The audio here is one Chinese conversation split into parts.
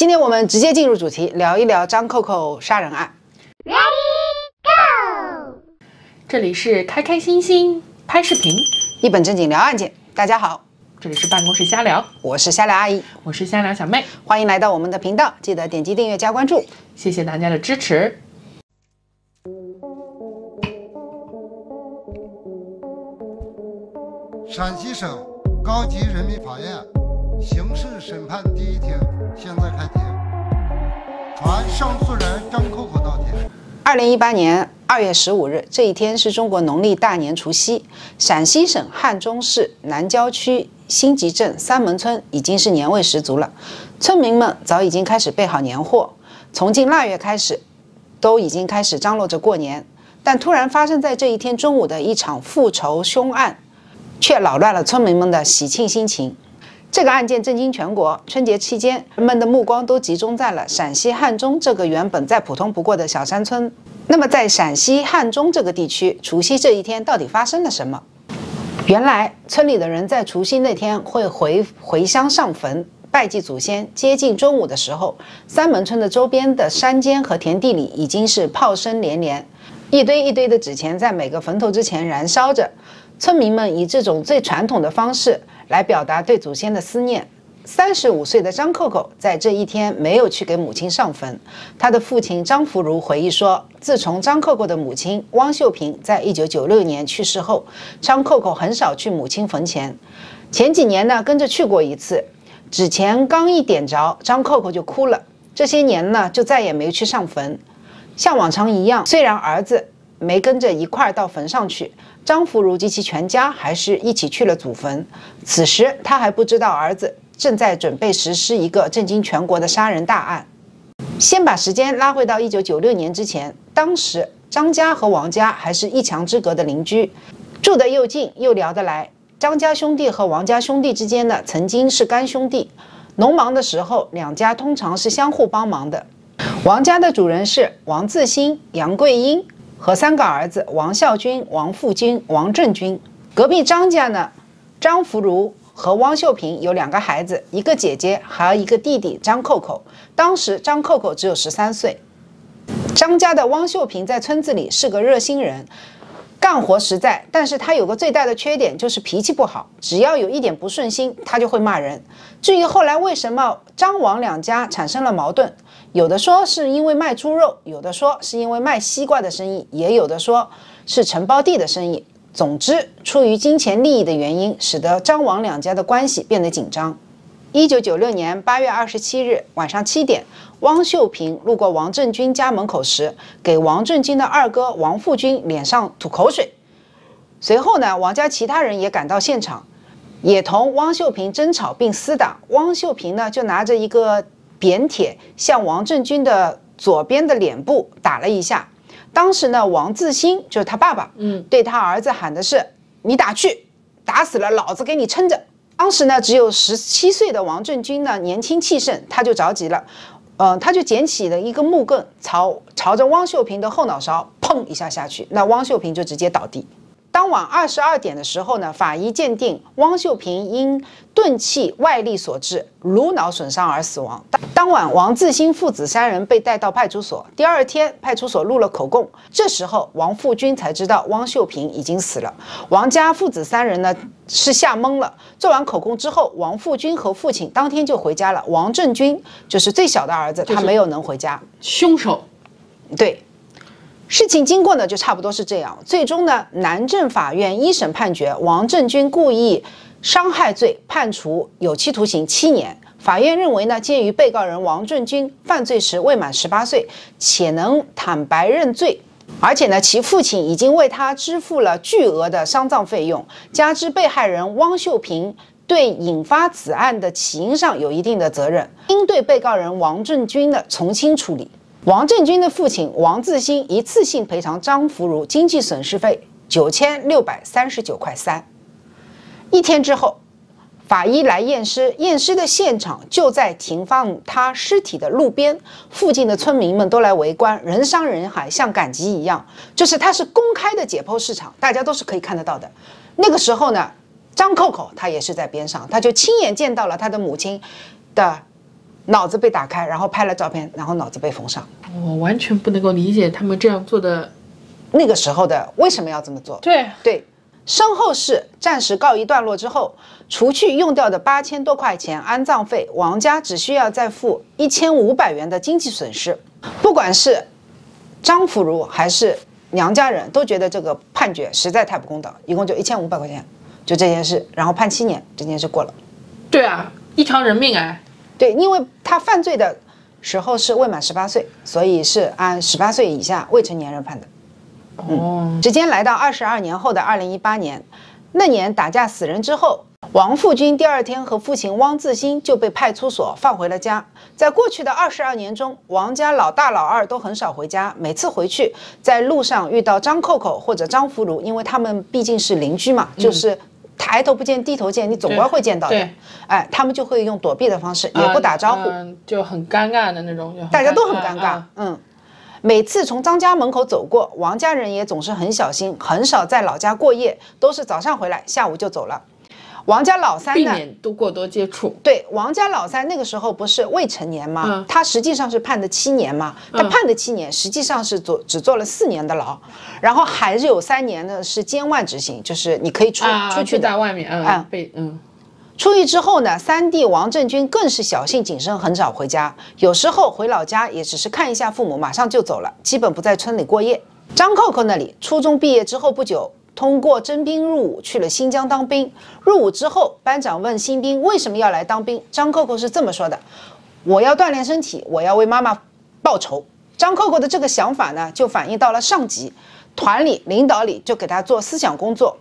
今天我们直接进入主题，聊一聊张扣扣杀人案。Ready go！这里是开开心心拍视频，一本正经聊案件。大家好，这里是办公室瞎聊，我是瞎聊阿姨，我是瞎聊小妹，欢迎来到我们的频道，记得点击订阅加关注。谢谢大家的支持。陕西省高级人民法院刑事审判第一庭现在开庭，传上诉人张扣扣到庭。二零一八年二月十五日，这一天是中国农历大年除夕。陕西省汉中市南郊区辛集镇三门村已经是年味十足了，村民们早已经开始备好年货，从近腊月开始，都已经开始张罗着过年。但突然发生在这一天中午的一场复仇凶案，却扰乱了村民们的喜庆心情。这个案件震惊全国。春节期间，人们的目光都集中在了陕西汉中这个原本再普通不过的小山村。那么，在陕西汉中这个地区，除夕这一天到底发生了什么？原来，村里的人在除夕那天会回回乡上坟拜祭祖先。接近中午的时候，三门村的周边的山间和田地里已经是炮声连连。一堆一堆的纸钱在每个坟头之前燃烧着，村民们以这种最传统的方式来表达对祖先的思念。三十五岁的张扣扣在这一天没有去给母亲上坟。他的父亲张福如回忆说，自从张扣扣的母亲汪秀萍在一九九六年去世后，张扣扣很少去母亲坟前。前几年呢，跟着去过一次，纸钱刚一点着，张扣扣就哭了。这些年呢，就再也没去上坟。像往常一样，虽然儿子没跟着一块儿到坟上去，张福如及其全家还是一起去了祖坟。此时他还不知道儿子正在准备实施一个震惊全国的杀人大案。先把时间拉回到一九九六年之前，当时张家和王家还是一墙之隔的邻居，住得又近又聊得来。张家兄弟和王家兄弟之间呢，曾经是干兄弟，农忙的时候，两家通常是相互帮忙的。王家的主人是王自新、杨桂英和三个儿子王孝军、王富军、王正军。隔壁张家呢，张福如和汪秀萍有两个孩子，一个姐姐，还有一个弟弟张扣扣。当时张扣扣只有十三岁。张家的汪秀萍在村子里是个热心人，干活实在，但是她有个最大的缺点就是脾气不好，只要有一点不顺心，她就会骂人。至于后来为什么张王两家产生了矛盾？有的说是因为卖猪肉，有的说是因为卖西瓜的生意，也有的说是承包地的生意。总之，出于金钱利益的原因，使得张王两家的关系变得紧张。一九九六年八月二十七日晚上七点，汪秀萍路过王振军家门口时，给王振军的二哥王富军脸上吐口水。随后呢，王家其他人也赶到现场，也同汪秀萍争吵并厮打。汪秀萍呢，就拿着一个。扁铁向王振军的左边的脸部打了一下，当时呢，王自新就是他爸爸，嗯，对他儿子喊的是：“你打去，打死了老子给你撑着。”当时呢，只有十七岁的王振军呢，年轻气盛，他就着急了，嗯，他就捡起了一个木棍，朝朝着汪秀萍的后脑勺砰一下下去，那汪秀萍就直接倒地。当晚二十二点的时候呢，法医鉴定汪秀萍因钝器外力所致颅脑损伤而死亡。当晚，王自新父子三人被带到派出所。第二天，派出所录了口供。这时候，王富军才知道汪秀萍已经死了。王家父子三人呢是吓懵了。做完口供之后，王富军和父亲当天就回家了。王振军就是最小的儿子，他没有能回家。凶手，对。事情经过呢，就差不多是这样。最终呢，南镇法院一审判决王振军故意伤害罪判处有期徒刑七年。法院认为呢，鉴于被告人王振军犯罪时未满十八岁，且能坦白认罪，而且呢，其父亲已经为他支付了巨额的丧葬费用，加之被害人汪秀萍对引发此案的起因上有一定的责任，应对被告人王振军的从轻处理。王振军的父亲王自新一次性赔偿张福如经济损失费九千六百三十九块三。一天之后，法医来验尸，验尸的现场就在停放他尸体的路边，附近的村民们都来围观，人山人海，像赶集一样。就是他是公开的解剖市场，大家都是可以看得到的。那个时候呢，张扣扣他也是在边上，他就亲眼见到了他的母亲的。脑子被打开，然后拍了照片，然后脑子被缝上。我完全不能够理解他们这样做的。那个时候的为什么要这么做？对对，身后事暂时告一段落之后，除去用掉的八千多块钱安葬费，王家只需要再付一千五百元的经济损失。不管是张福如还是娘家人都觉得这个判决实在太不公道，一共就一千五百块钱，就这件事，然后判七年，这件事过了。对啊，一条人命哎。对，因为他犯罪的时候是未满十八岁，所以是按十八岁以下未成年人判的。哦，时间来到二十二年后的二零一八年，那年打架死人之后，王富军第二天和父亲汪自新就被派出所放回了家。在过去的二十二年中，王家老大老二都很少回家，每次回去在路上遇到张扣扣或者张福如，因为他们毕竟是邻居嘛，就是抬头不见低头见，你总归会见到的。哎，他们就会用躲避的方式，也不打招呼，就很尴尬的那种，大家都很尴尬。嗯。每次从张家门口走过，王家人也总是很小心，很少在老家过夜，都是早上回来，下午就走了。王家老三避免都过多接触。对，王家老三那个时候不是未成年吗？他实际上是判的七年嘛，他判的七年，实际上是坐只坐了四年的牢，然后还是有三年呢是监外执行，就是你可以出出去在外面啊，被嗯。出狱之后呢，三弟王振军更是小心谨慎，很少回家。有时候回老家也只是看一下父母，马上就走了，基本不在村里过夜。张扣扣那里，初中毕业之后不久，通过征兵入伍去了新疆当兵。入伍之后，班长问新兵为什么要来当兵，张扣扣是这么说的：“我要锻炼身体，我要为妈妈报仇。”张扣扣的这个想法呢，就反映到了上级、团里、领导里，就给他做思想工作。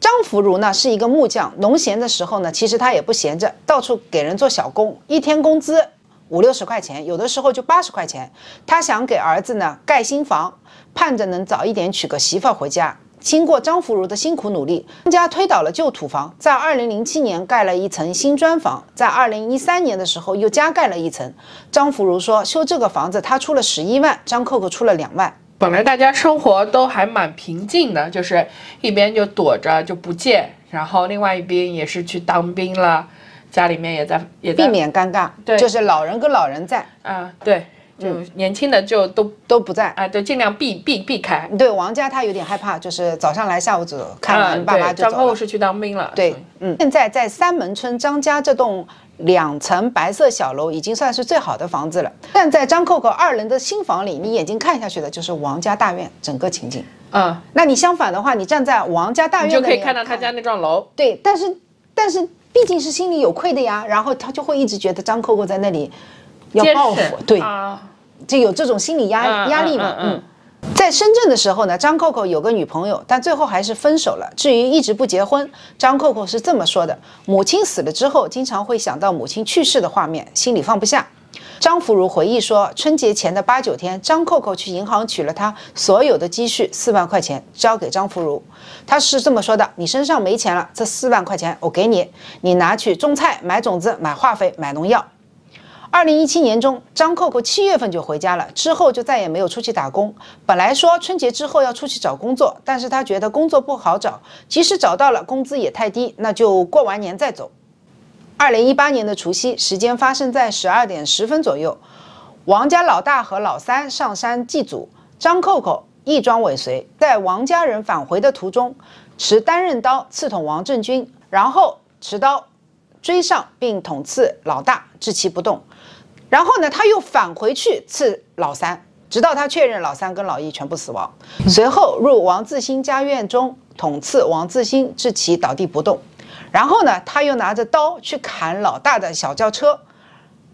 张福如呢是一个木匠，农闲的时候呢，其实他也不闲着，到处给人做小工，一天工资五六十块钱，有的时候就八十块钱。他想给儿子呢盖新房，盼着能早一点娶个媳妇回家。经过张福如的辛苦努力，家推倒了旧土房，在二零零七年盖了一层新砖房，在二零一三年的时候又加盖了一层。张福如说修这个房子他出了十一万，张扣扣出了两万。本来大家生活都还蛮平静的，就是一边就躲着就不见，然后另外一边也是去当兵了，家里面也在也避免尴尬，对，就是老人跟老人在啊，对，就年轻的就都都不在啊，对，尽量避避避开。对，王家他有点害怕，就是早上来下午走，看完爸妈就走了。张后是去当兵了，对，嗯，现在在三门村张家这栋。两层白色小楼已经算是最好的房子了。站在张扣扣二人的新房里，你眼睛看下去的就是王家大院整个情景。嗯，那你相反的话，你站在王家大院，就可以看到他家那幢楼。对，但是但是毕竟是心里有愧的呀，然后他就会一直觉得张扣扣在那里要报复，对，就有这种心理压压力嘛，嗯。在深圳的时候呢，张扣扣有个女朋友，但最后还是分手了。至于一直不结婚，张扣扣是这么说的：母亲死了之后，经常会想到母亲去世的画面，心里放不下。张福如回忆说，春节前的八九天，张扣扣去银行取了他所有的积蓄四万块钱，交给张福如。他是这么说的：你身上没钱了，这四万块钱我给你，你拿去种菜、买种子、买化肥、买农药。二零一七年中，张扣扣七月份就回家了，之后就再也没有出去打工。本来说春节之后要出去找工作，但是他觉得工作不好找，即使找到了，工资也太低，那就过完年再走。二零一八年的除夕，时间发生在十二点十分左右，王家老大和老三上山祭祖，张扣扣义装尾随，在王家人返回的途中，持单刃刀刺捅王振军，然后持刀追上并捅刺老大，致其不动。然后呢，他又返回去刺老三，直到他确认老三跟老一全部死亡。随后入王自新家院中捅刺王自新，致其倒地不动。然后呢，他又拿着刀去砍老大的小轿车，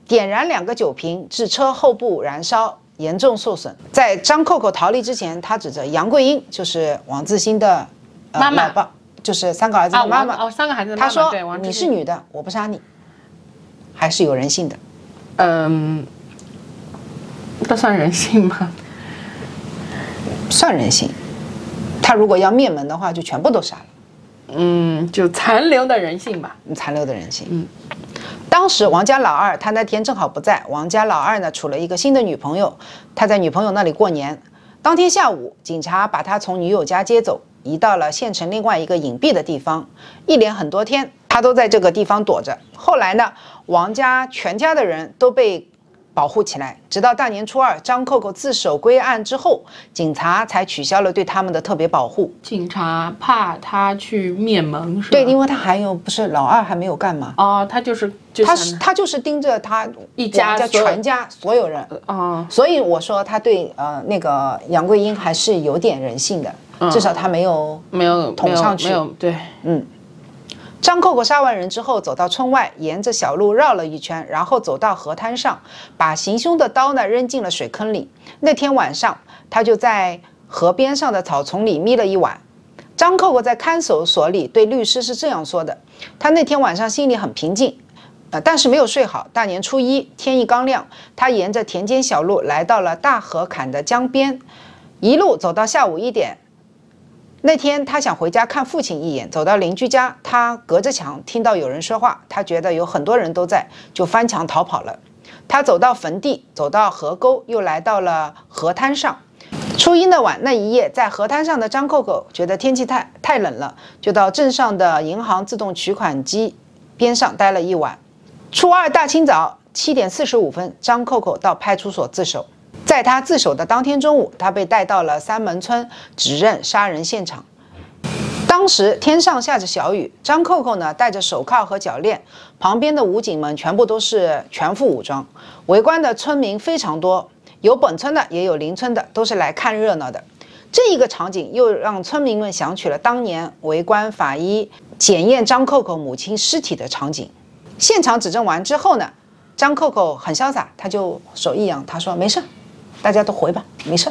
点燃两个酒瓶，致车后部燃烧，严重受损。在张扣扣逃离之前，他指着杨桂英，就是王自新的妈妈，就是三个儿子的妈妈。哦，三个孩子的妈妈。他说：“你是女的，我不杀你，还是有人性的。”嗯，这算人性吗？算人性。他如果要灭门的话，就全部都杀了。嗯，就残留的人性吧。残留的人性。嗯。当时王家老二他那天正好不在，王家老二呢处了一个新的女朋友，他在女朋友那里过年。当天下午，警察把他从女友家接走。移到了县城另外一个隐蔽的地方，一连很多天，他都在这个地方躲着。后来呢，王家全家的人都被。保护起来，直到大年初二，张扣扣自首归案之后，警察才取消了对他们的特别保护。警察怕他去灭门，是吧？对，因为他还有不是老二还没有干嘛。哦，他就是，就他是他就是盯着他一家王全家所有人。啊，所以我说他对呃那个杨桂英还是有点人性的，至少他没有没有捅上去。没有对，嗯。张扣扣杀完人之后，走到村外，沿着小路绕了一圈，然后走到河滩上，把行凶的刀呢扔进了水坑里。那天晚上，他就在河边上的草丛里眯了一晚。张扣扣在看守所里对律师是这样说的：他那天晚上心里很平静，呃，但是没有睡好。大年初一，天一刚亮，他沿着田间小路来到了大河坎的江边，一路走到下午一点。那天他想回家看父亲一眼，走到邻居家，他隔着墙听到有人说话，他觉得有很多人都在，就翻墙逃跑了。他走到坟地，走到河沟，又来到了河滩上。初一那晚那一夜，在河滩上的张扣扣觉得天气太太冷了，就到镇上的银行自动取款机边上待了一晚。初二大清早七点四十五分，张扣扣到派出所自首。在他自首的当天中午，他被带到了三门村指认杀人现场。当时天上下着小雨，张扣扣呢戴着手铐和脚链，旁边的武警们全部都是全副武装，围观的村民非常多，有本村的也有邻村的，都是来看热闹的。这一个场景又让村民们想起了当年围观法医检验张扣扣母亲尸体的场景。现场指证完之后呢，张扣扣很潇洒，他就手一扬，他说没事。大家都回吧，没事。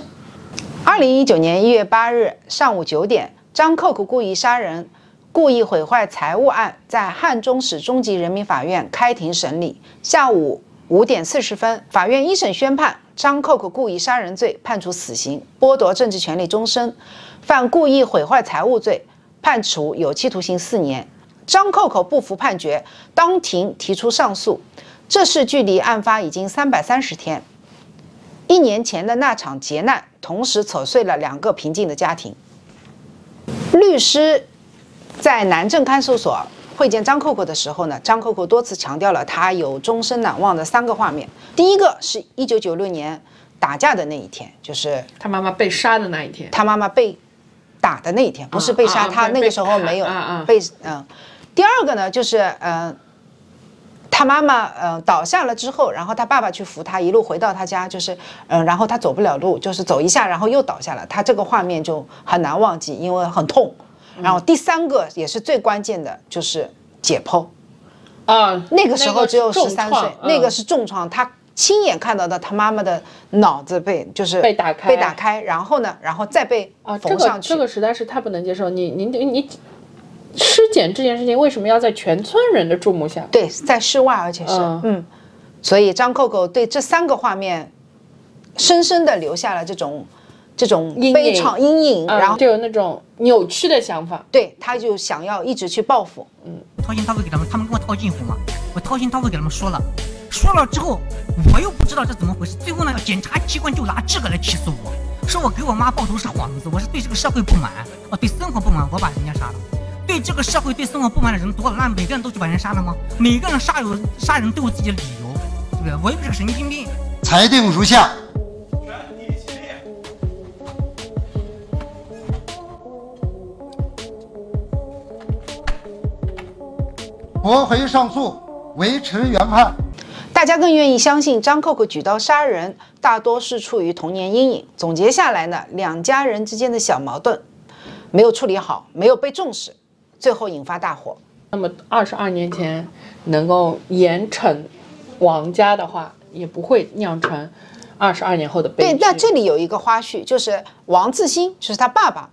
二零一九年一月八日上午九点，张扣扣故意杀人、故意毁坏财物案在汉中市中级人民法院开庭审理。下午五点四十分，法院一审宣判张扣扣故意杀人罪判处死刑，剥夺政治权利终身；犯故意毁坏财物罪，判处有期徒刑四年。张扣扣不服判决，当庭提出上诉。这是距离案发已经三百三十天。一年前的那场劫难，同时扯碎了两个平静的家庭。律师在南镇看守所会见张扣扣的时候呢，张扣扣多次强调了他有终身难忘的三个画面。第一个是一九九六年打架的那一天，就是他妈妈被杀的那一天，他妈妈被打的那一天，不是被杀，他那个时候没有被嗯。第二个呢，就是嗯。他妈妈呃倒下了之后，然后他爸爸去扶他，一路回到他家，就是嗯，然后他走不了路，就是走一下，然后又倒下了。他这个画面就很难忘记，因为很痛。然后第三个也是最关键的，就是解剖啊，那个时候只有十三岁，那个是重创，他亲眼看到的他妈妈的脑子被就是被打开，被打开，然后呢，然后再被缝上去。这个这个实在是太不能接受，你你你。尸检这件事情为什么要在全村人的注目下？对，在室外，而且是嗯，所以张扣扣对这三个画面，深深的留下了这种这种悲怆阴影，然后就有那种扭曲的想法。对，他就想要一直去报复。嗯，掏心掏肺给他们，他们跟我套近乎嘛，我掏心掏肺给他们说了，说了之后，我又不知道这怎么回事，最后呢，检察机关就拿这个来起诉我，说我给我妈报仇是幌子，我是对这个社会不满，我，对生活不满，我把人家杀了。对这个社会、对生活不满的人多了，那每个人都去把人杀了吗？每个人杀有杀人都有自己的理由，对不对？我又不是个神经病。裁定如下：驳回上诉，维持原判。大家更愿意相信张扣扣举刀杀人，大多是出于童年阴影。总结下来呢，两家人之间的小矛盾没有处理好，没有被重视。最后引发大火。那么二十二年前能够严惩王家的话，也不会酿成二十二年后的悲剧。对，那这里有一个花絮，就是王自新，就是他爸爸，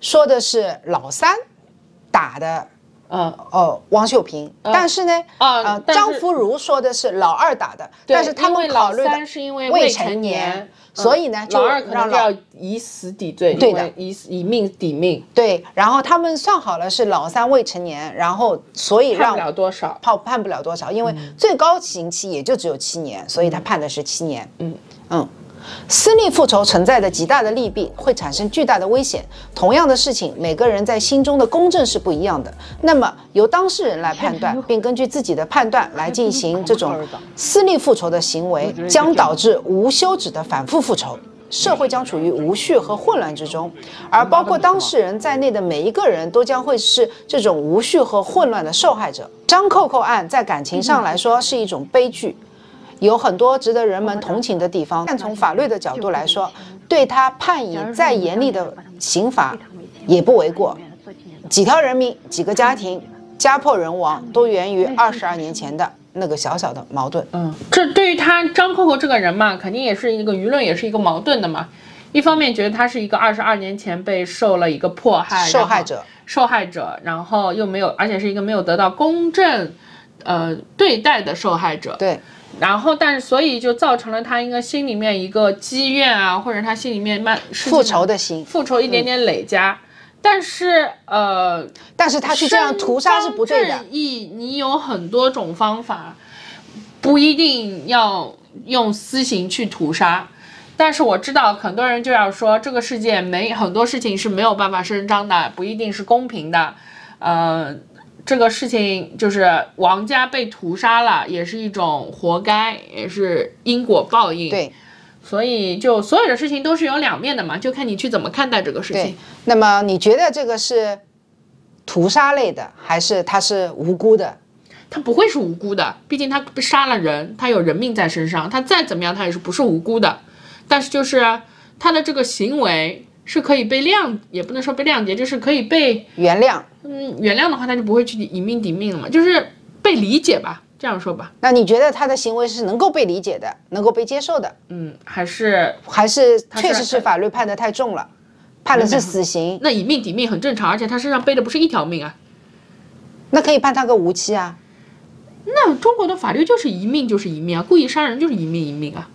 说的是老三打的。嗯哦，王秀平，但是呢，啊，张福如说的是老二打的，但是他们考虑的是因为未成年，所以呢，老二可能要以死抵罪，对的，以以命抵命。对，然后他们算好了是老三未成年，然后所以让判不了多少，判判不了多少，因为最高刑期也就只有七年，所以他判的是七年。嗯嗯，私利复仇存在的极大的利弊，会产生巨大的危险。同样的事情，每个人在心中的公正是不一样的。那么由当事人来判断，并根据自己的判断来进行这种私利复仇的行为，将导致无休止的反复复仇。社会将处于无序和混乱之中，而包括当事人在内的每一个人都将会是这种无序和混乱的受害者。张扣扣案在感情上来说是一种悲剧，有很多值得人们同情的地方。但从法律的角度来说，对他判以再严厉的刑罚也不为过。几条人命，几个家庭，家破人亡，都源于二十二年前的。那个小小的矛盾，嗯，这对于他张扣扣这个人嘛，肯定也是一个舆论，也是一个矛盾的嘛。一方面觉得他是一个二十二年前被受了一个迫害受害者，受害者，然后又没有，而且是一个没有得到公正，呃对待的受害者。对，然后但是所以就造成了他一个心里面一个积怨啊，或者他心里面慢复仇的心，复仇一点点累加。但是，呃，但是他去这样屠杀是不对的。义，你有很多种方法，不一定要用私刑去屠杀。但是我知道很多人就要说，这个世界没很多事情是没有办法伸张的，不一定是公平的。呃，这个事情就是王家被屠杀了，也是一种活该，也是因果报应。对。所以，就所有的事情都是有两面的嘛，就看你去怎么看待这个事情。那么，你觉得这个是屠杀类的，还是他是无辜的？他不会是无辜的，毕竟他杀了人，他有人命在身上，他再怎么样，他也是不是无辜的。但是，就是他的这个行为是可以被谅，也不能说被谅解，就是可以被原谅。嗯，原谅的话，他就不会去以命抵命了嘛，就是被理解吧。这样说吧，那你觉得他的行为是能够被理解的，能够被接受的？嗯，还是还是确实是法律判的太重了，判的是死刑。那以命抵命很正常，而且他身上背的不是一条命啊。那可以判他个无期啊。那中国的法律就是一命就是一命啊，故意杀人就是一命一命啊。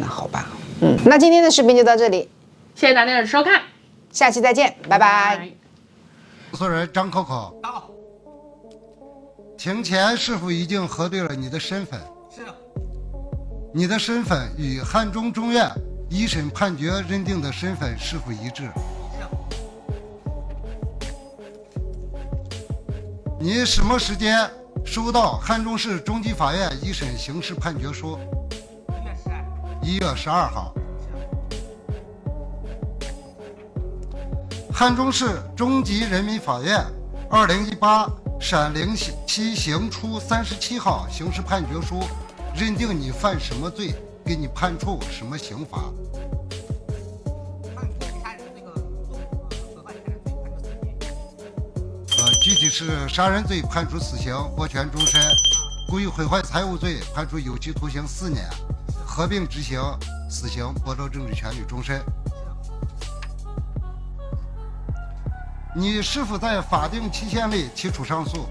那好吧，嗯，那今天的视频就到这里，谢谢大家的收看，下期再见，拜拜。投诉人张可可。庭前是否已经核对了你的身份？是。你的身份与汉中中院一审判决认定的身份是否一致？是。你什么时间收到汉中市中级法院一审刑事判决书？一月十二。一月十二号。汉中市中级人民法院二零一八。陕零七刑初三十七号刑事判决书认定你犯什么罪，给你判处什么刑罚？呃，具体是杀人罪判处死刑，剥权终身；故意毁坏财物罪判处有期徒刑四年，合并执行死刑，剥夺政治权利终身。你是否在法定期限内提出上诉？